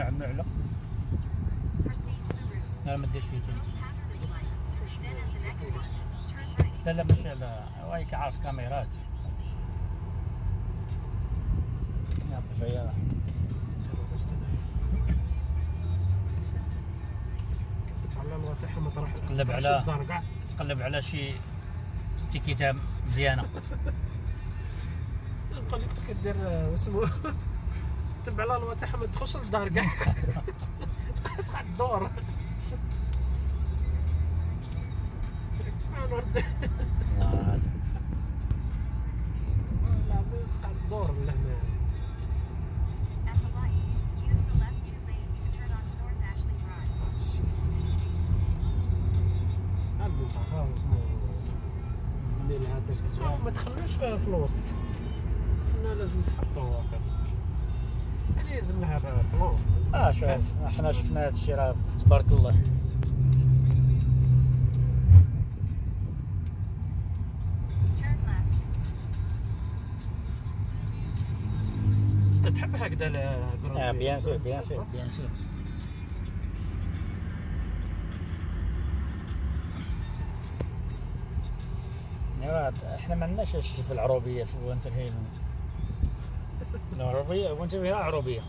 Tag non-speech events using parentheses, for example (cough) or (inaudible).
at the next one, turn right. لا لا ماشي على وايك عارف كاميرات. يا أنا ما طرح تقلب على- تقلب على شي تيكيتا مزيانة. نقول لك كدير آه، (laughs) تبع على الواضح ما تدخلش للدار كاع تبقى الدور تسمع تبقى الدور لهنا الليل هذاك ما تخلوش في في الوسط حنا لازم نحطو هكا لها بلون آه شوف إحنا شفنا هذا الشيء راه تبارك الله. تحب هكذا الجراند آه بي؟ بيان سور بيان سور بيان سور. إحنا ما عندناش في العروبية في وانتر هيل. العروبيه وانتر هيل عروبيه